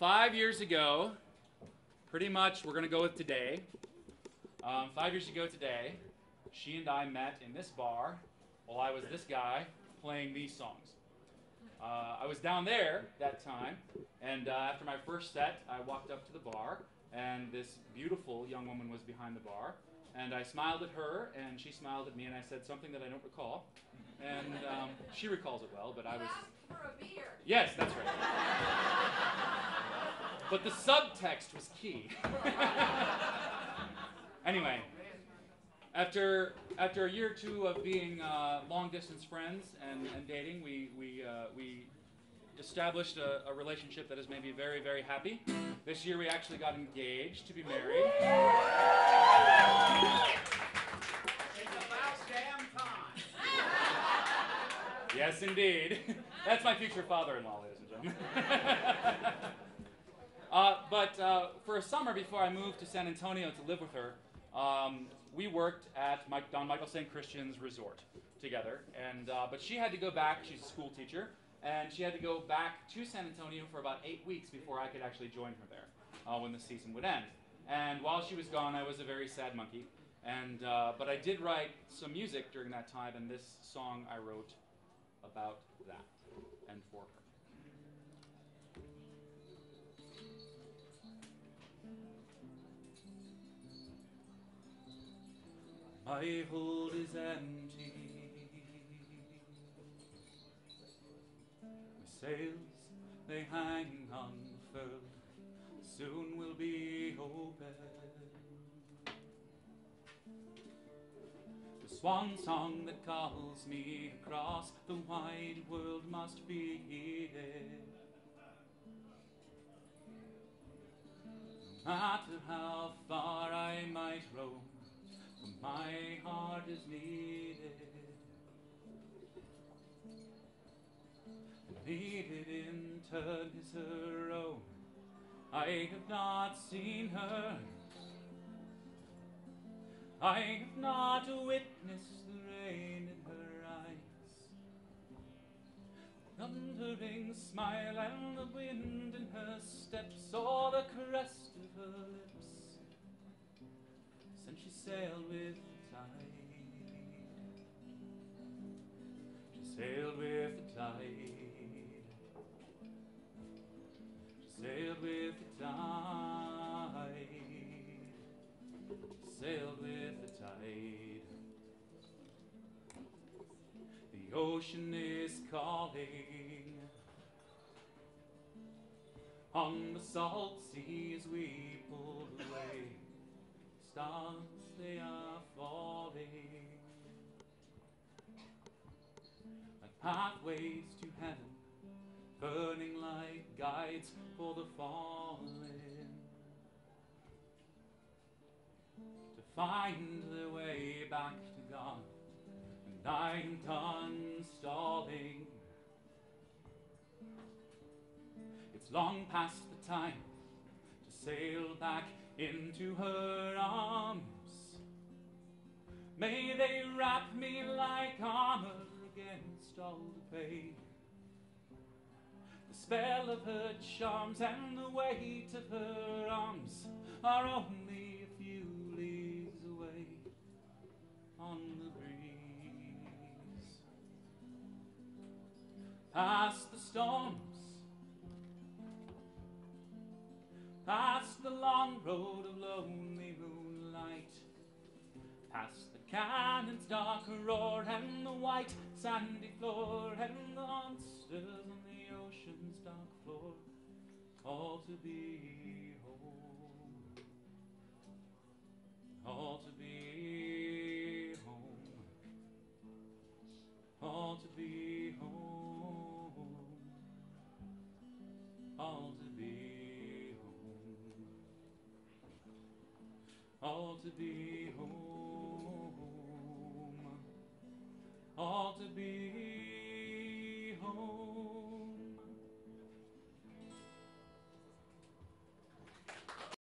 five years ago, pretty much we're going to go with today. Um, five years ago today, she and I met in this bar while I was this guy playing these songs. Uh, I was down there that time, and uh, after my first set, I walked up to the bar, and this beautiful young woman was behind the bar, and I smiled at her, and she smiled at me, and I said something that I don't recall, and um, she recalls it well, but I was. for a beer. Yes, that's right. but the subtext was key. anyway, after after a year or two of being uh, long distance friends and, and dating, we we uh, we established a, a relationship that is maybe very very happy. This year we actually got engaged to be married. It's about damn time. Yes, indeed. That's my future father-in-law, ladies and gentlemen. uh, but uh, for a summer before I moved to San Antonio to live with her, um, we worked at Mike, Don Michael St. Christian's Resort together. And uh, but she had to go back. She's a school teacher, and she had to go back to San Antonio for about eight weeks before I could actually join her there uh, when the season would end. And while she was gone, I was a very sad monkey. And uh, but I did write some music during that time, and this song I wrote about that and for her. My hold is empty. Sails, they hang unfurled, soon will be open. The swan song that calls me across the wide world must be heeded. No matter how far I might roam, my heart is needed. Needed in turn is her own. I have not seen her. I have not witnessed the rain in her eyes. Thundering smile and the wind in her steps, or the caress of her lips since she sailed with the tide. She sailed with ocean is calling. On the salt seas we pull away. Stars they are falling. Like pathways to heaven burning like guides for the fallen. To find their way back to God and I'm done stalling it's long past the time to sail back into her arms. May they wrap me like armor against all the pain. The spell of her charms and the weight of her arms are only a few leagues away on the. Past the storms. Past the long road of lonely moonlight, past the cannon's dark roar and the white sandy floor and the monsters on the ocean's dark floor, all to be all to be home, all to be